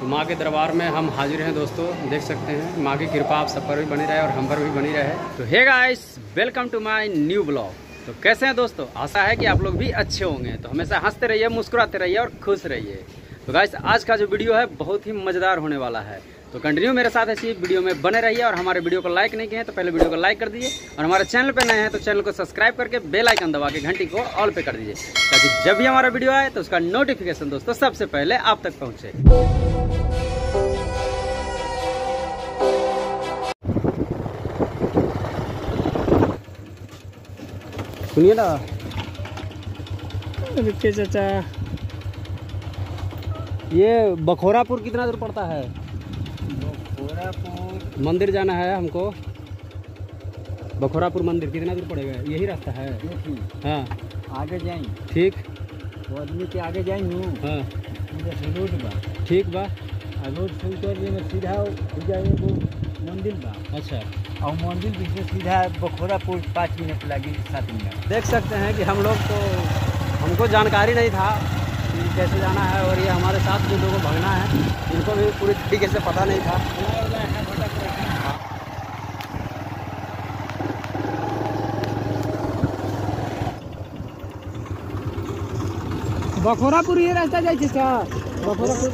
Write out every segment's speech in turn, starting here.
तो माँ के दरबार में हम हाजिर हैं दोस्तों, देख सकते हैं। माँ की कृपा आप सब पर भी बनी रहे और हम पर भी बनी रहे। तो hey guys welcome to my new blog तो कैसे हैं दोस्तों? आशा है कि आप लोग भी अच्छे होंगे। तो हमेशा हँसते रहिए, मुस्कुराते रहिए और खुश रहिए। तो गाइस आज का जो वीडियो है, बहुत ही मज़ेदार होने वाला है। तो कंटिन्यू मेरे साथ ऐसी वीडियो में बने रहिए और हमारे वीडियो को लाइक नहीं किए तो पहले वीडियो को लाइक कर दीजिए। और हमारे चैनल पर नए हैं तो चैनल को सब्सक्राइब करके बेल आइकन दबा के घंटी को ऑल पे कर दीजिए। ताकि जब भी हमारा वीडियो आए तो उसका नोटिफिकेशन दोस्तों सबसे पहले आप तक पहुँचे। सुनिए ना रुकिए चाचा। ये बखोरापुर कितना दूर पड़ता है? बखोरापुर। मंदिर जाना है हमको। बखोरापुर मंदिर कितना दूर पड़ेगा? यही रास्ता है। हाँ। आगे जाई ठीक। वो आदमी के आगे नु हाँ। रोड बा। ठीक बा। रोड से उतर सीधा हो मंदिर बा। अच्छा। और मंदिर भी से सीधा बखोरापुर पाँच मिनट लगी सात मिनट। देख सकते हैं कि हम लोग को हमको जानकारी नहीं था कि कैसे जाना है और ये हमारे साथ जो लोगों को भगना है इनको भी पूरी तरीके से पता नहीं था। बखोरापुर ये रास्ता जाए बखोरापुर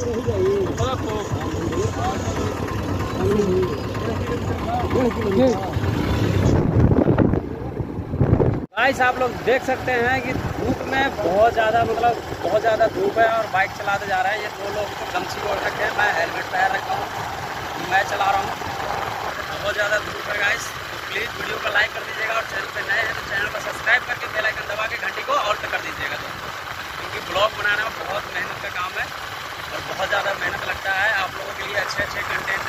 गाइस आप लोग देख सकते हैं कि धूप में बहुत ज़्यादा मतलब बहुत ज़्यादा धूप है और बाइक चलाते जा रहे हैं। ये दो लोग तो गमछी ओढ़ रखे हैं। मैं हेलमेट पहन रखा हूँ। मैं चला रहा हूँ। बहुत ज़्यादा धूप है गाइस तो प्लीज़ वीडियो को लाइक कर दीजिएगा और चैनल पे नए हैं तो चैनल को सब्सक्राइब करके बेल आइकन दबा के घंटी को ऑल पे कर दीजिएगा दोस्तों क्योंकि ब्लॉग बनाने में बहुत मेहनत का काम है और बहुत ज़्यादा मेहनत लगता है आप लोगों के लिए अच्छे अच्छे कंटेंट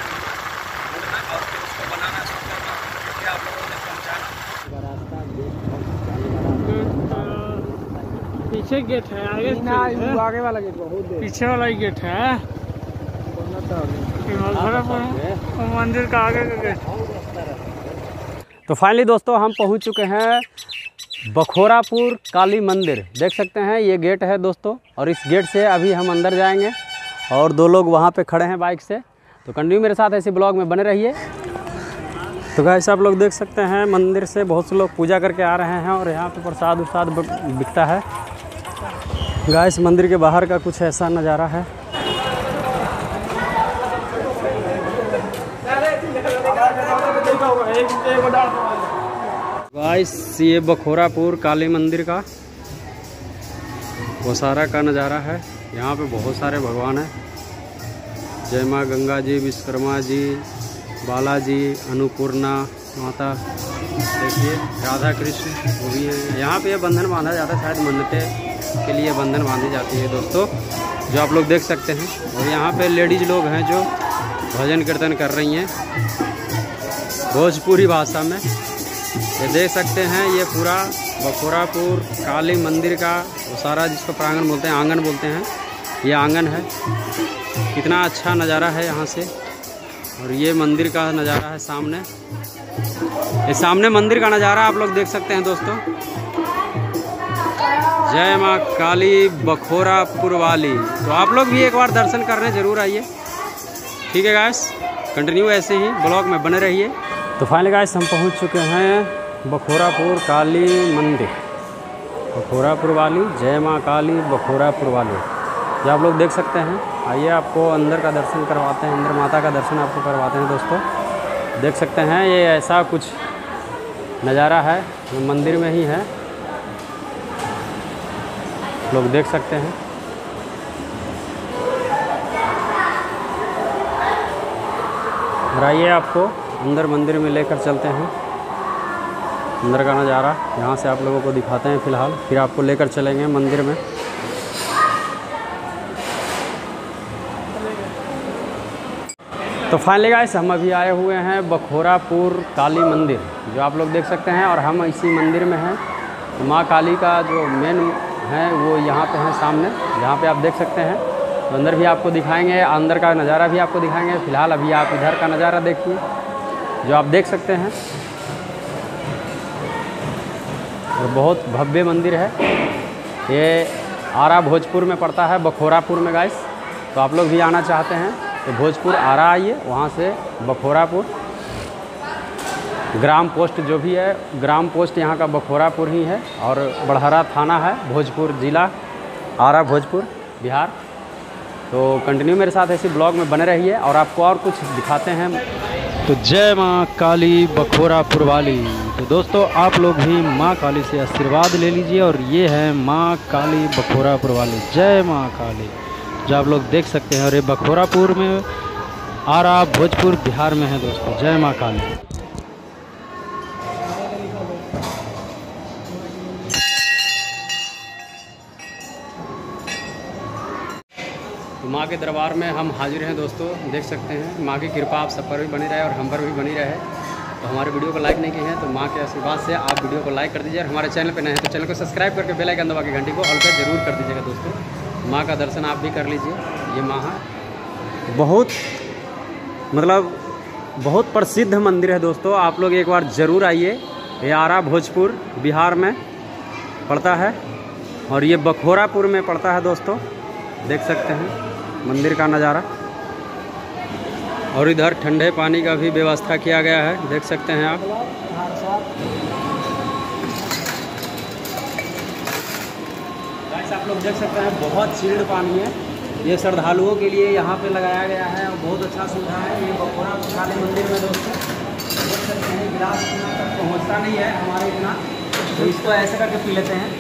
ढूंढना और फिर उसको बनाना शुरू करना फिर आप लोगों तक पहुँचाना पीछे गेट है आगे आगे वाला गेट बहुत पीछे वाला ही गेट है। मंदिर का आगे का गेट। तो फाइनली दोस्तों हम पहुँच चुके हैं बखोरापुर काली मंदिर। देख सकते हैं ये गेट है दोस्तों और इस गेट से अभी हम अंदर जाएँगे और दो लोग वहाँ पे खड़े हैं बाइक से। तो कंटिन्यू मेरे साथ ऐसे ब्लॉग में बने रहिए। तो गाइस आप लोग देख सकते हैं मंदिर से बहुत से लोग पूजा करके आ रहे हैं और यहाँ पे प्रसाद उरसाद बिकता है। गाइस, मंदिर के बाहर का कुछ ऐसा नज़ारा है। गाइस, ये बखोरापुर काली मंदिर का वसारा का नज़ारा है। यहाँ पे बहुत सारे भगवान हैं। जय माँ गंगा जी, विश्वकर्मा जी, बालाजी, अन्नपूर्णा माता, देखिए, राधा कृष्ण, वो भी हैं। यहाँ पे ये बंधन बांधा जाता है शायद मन्नतें के लिए बंधन बांधी जाती है दोस्तों, जो आप लोग देख सकते हैं। और यहाँ पे लेडीज़ लोग हैं जो भजन कीर्तन कर रही हैं। भोजपुरी भाषा में। ये देख सकते हैं, ये पूरा बखोरापुर, काली मंदिर का सारा जिसको प्रांगण बोलते हैं, आँगन बोलते हैं, ये आँगन है। कितना अच्छा नज़ारा है यहाँ से। और ये मंदिर का नज़ारा है सामने। ये सामने मंदिर का नज़ारा आप लोग देख सकते हैं दोस्तों। जय माँ काली बखोरापुर वाली तो आप लोग भी एक बार दर्शन करने ज़रूर आइए। ठीक है गाइस कंटिन्यू ऐसे ही ब्लॉग में बने रहिए। तो फाइनल गाइस हम पहुँच चुके हैं बखोरापुर काली मंदिर। बखोरापुर वाली जय माँ काली बखोरापुर वाली जो आप लोग देख सकते हैं। आइए आपको अंदर का दर्शन करवाते हैं, अंदर माता का दर्शन आपको करवाते हैं दोस्तों। देख सकते हैं, ये ऐसा कुछ नज़ारा है मंदिर में ही है। लोग देख सकते हैं। और आइए आपको अंदर मंदिर में लेकर चलते हैं। अंदर का नज़ारा यहाँ से आप लोगों को दिखाते हैं फ़िलहाल, फिर आपको लेकर चलेंगे मंदिर में। तो फाइनली गाइस हम अभी आए हुए हैं बखोरापुर काली मंदिर, जो आप लोग देख सकते हैं, और हम इसी मंदिर में हैं। तो माँ काली का जो मेन है, वो यहाँ पे हैं सामने, जहाँ पे आप देख सकते हैं। तो अंदर भी आपको दिखाएँगे, अंदर का नज़ारा भी आपको दिखाएँगे। फ़िलहाल अभी आप इधर का नज़ारा देखिए, जो आप देख सकते हैं। और बहुत भव्य मंदिर है। ये आरा भोजपुर में पड़ता है, बखोरापुर में गाइस तो आप लोग भी आना चाहते हैं तो भोजपुर आरा आइए, वहाँ से बखोरापुर। ग्राम पोस्ट जो भी है, ग्राम पोस्ट यहाँ का बखोरापुर ही है और बड़हरा थाना है, भोजपुर ज़िला, आरा भोजपुर, बिहार। तो कंटिन्यू मेरे साथ ऐसे ब्लॉग में बने रहिए और आपको और कुछ दिखाते हैं। तो जय माँ काली बखोरापुर वाली। तो दोस्तों, आप लोग भी माँ काली से आशीर्वाद ले लीजिए और ये है माँ काली बखोरापुर वाली। जय माँ काली। जो आप लोग देख सकते हैं, और ये बखोरापुर में, आरा भोजपुर बिहार में है दोस्तों। जय माँ काली। माँ के दरबार में हम हाजिर हैं दोस्तों, देख सकते हैं। माँ की कृपा आप सब पर भी बनी रहे और हम पर भी बनी रहे। तो हमारे वीडियो को लाइक नहीं किए हैं तो माँ के आशीर्वाद से आप वीडियो को लाइक कर दीजिए और हमारे चैनल पर नए हैं तो चैनल को सब्सक्राइब करके बेल आइकन दबा के घंटी को ऑल पे ज़रूर कर दीजिएगा दोस्तों। माँ का दर्शन आप भी कर लीजिए। ये माँ है। बहुत मतलब बहुत प्रसिद्ध मंदिर है दोस्तों। आप लोग एक बार ज़रूर आइए। ये आरा भोजपुर, बिहार में पड़ता है और ये बखोरापुर में पड़ता है दोस्तों। देख सकते हैं। मंदिर का नज़ारा। और इधर ठंडे पानी का भी व्यवस्था किया गया है, देख सकते हैं आप। आप लोग देख सकते हैं, बहुत चिल्ड पानी है। ये श्रद्धालुओं के लिए यहाँ पे लगाया गया है, और बहुत अच्छा सुविधा है। ये बखोरा काली मंदिर में दोस्तों, देख सकते हैं, गिलास तक पहुँचता नहीं है हमारे इतना। तो इसको ऐसे करके पी लेते हैं।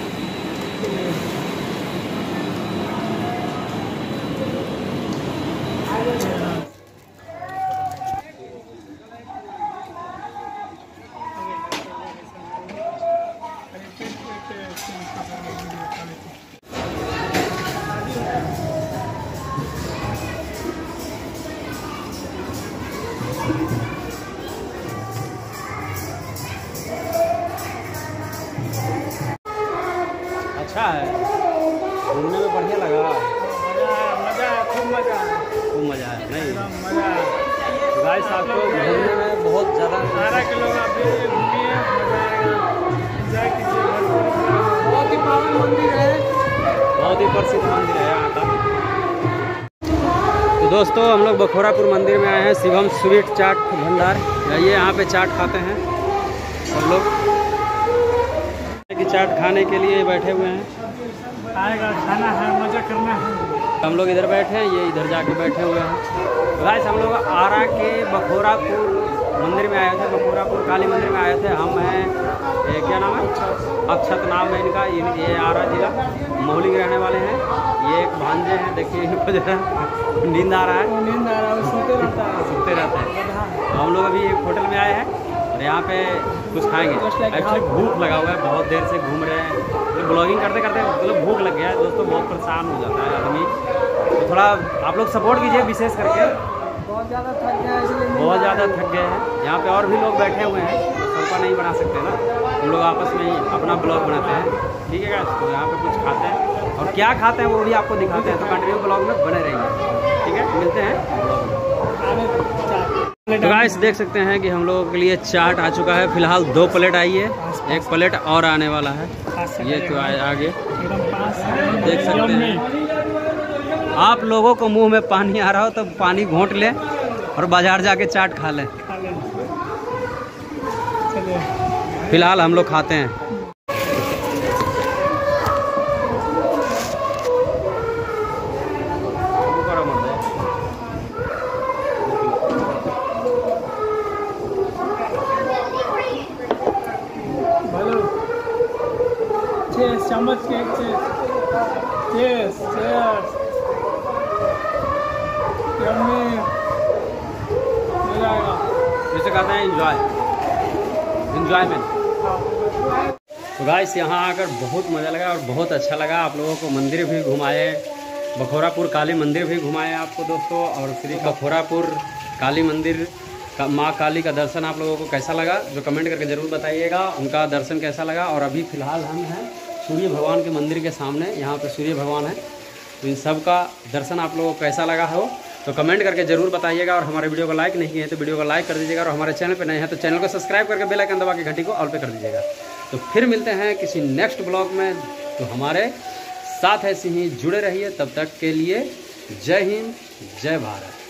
अच्छा है। घूमने में बढ़िया लगा। मज़ा है खूब मज़ा है। खूब मज़ा है नहीं? मज़ा है। गाइस आपको ही प्रसिद्ध मंदिर है यहाँ का। तो दोस्तों हम लोग बखोरापुर मंदिर में आए हैं शिवम स्वीट चाट भंडार। जाइए यहाँ पे चाट खाते हैं हम लोग। की चाट खाने के लिए बैठे हुए हैं। आएगा खाना है मज़ा करना है। हम लोग इधर बैठे हैं ये इधर जाके बैठे हुए हैं। गाइस हम लोग आरा के बखोरापुर मंदिर में आए थे बखोरापुर काली मंदिर में आए थे। हम हैं क्या नाम है? अक्षत नाम है इनका इन ये आरा जिला मोहली के रहने वाले हैं। ये एक भांजे हैं देखिए इनको जो है नींद आ रहा है। नींद आ रहा है सोते रहता है। सुनते रहते हैं। तो हम लोग अभी एक होटल में आए हैं और यहाँ पे कुछ खाएँगे। एक्चुअली भूख लगा हुआ है बहुत देर से घूम रहे हैं। मतलब ब्लॉगिंग करते करते मतलब भूख लग गया है दोस्तों बहुत परेशान हो जाता है आदमी। तो थोड़ा आप लोग सपोर्ट कीजिए विशेष करके। बहुत ज़्यादा थक गया है बहुत ज़्यादा थक गए हैं। यहाँ पे और भी लोग बैठे हुए हैं सबका नहीं बना सकते ना। हम लोग आपस में ही अपना ब्लॉग बनाते हैं। ठीक है? तो यहाँ पे कुछ खाते हैं। और क्या खाते हैं वो भी आपको दिखाते हैं। तो कंटिन्यू ब्लॉग में बने रहेंगे ठीक है? मिलते हैं। तो गाइस देख सकते हैं कि हम लोगों के लिए चाट आ चुका है। फ़िलहाल दो प्लेट आई है। एक प्लेट और आने वाला है। ये तो आए आगे। देख सकते हैं। आप लोगों को मुँह में पानी आ रहा हो तो पानी घोंट ले। और बाज़ार जाके चाट खा लें। फ़िलहाल हम लोग खाते हैं। मज़ा आएगा जैसे कहते हैं इंजॉय इंजॉयमेंट तो गाइस यहाँ आकर बहुत मज़ा लगा और बहुत अच्छा लगा। आप लोगों को मंदिर भी घुमाए, बखोरापुर काली मंदिर भी घुमाए आपको दोस्तों, और श्री बखोरापुर काली मंदिर का, माँ काली का दर्शन आप लोगों को कैसा लगा, जो कमेंट करके ज़रूर बताइएगा। उनका दर्शन कैसा लगा, और अभी फ़िलहाल हम हैं सूर्य भगवान के मंदिर के सामने, यहाँ पर सूर्य भगवान है। तो इन सब का दर्शन आप लोगों को कैसा लगा हो? तो कमेंट करके ज़रूर बताइएगा और हमारे वीडियो को लाइक नहीं किए तो वीडियो को लाइक कर दीजिएगा और हमारे चैनल पर नए हैं तो चैनल को सब्सक्राइब करके बेल आइकन दबा के घंटी को ऑल पे कर दीजिएगा। तो फिर मिलते हैं किसी नेक्स्ट ब्लॉग में। तो हमारे साथ ऐसे ही जुड़े रहिए। तब तक के लिए जय हिंद, जय भारत।